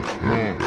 Mm-hmm.